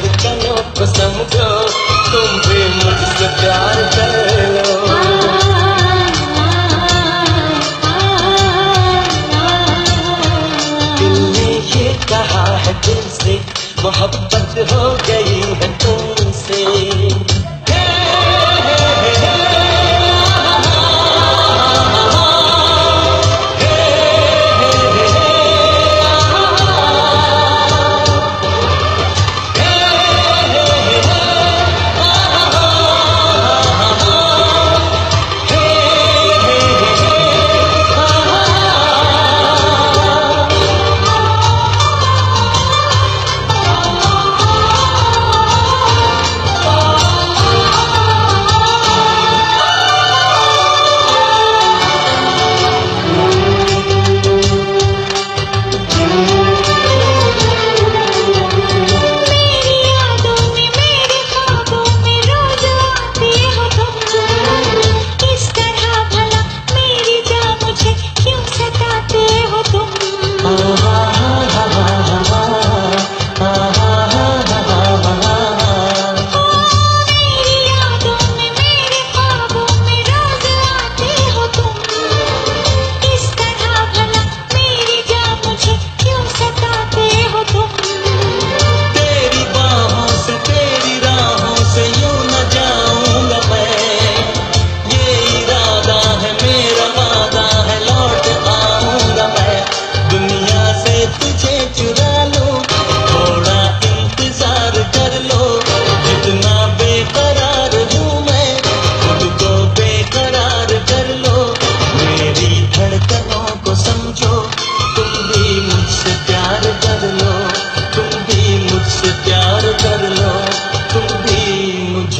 धड़कनों को समझो, तुम भी मुझसे प्यार कर। लो दिल ने ये कहा है दिल से, मोहब्बत हो गई है roto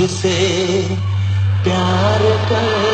मुझसे प्यार कर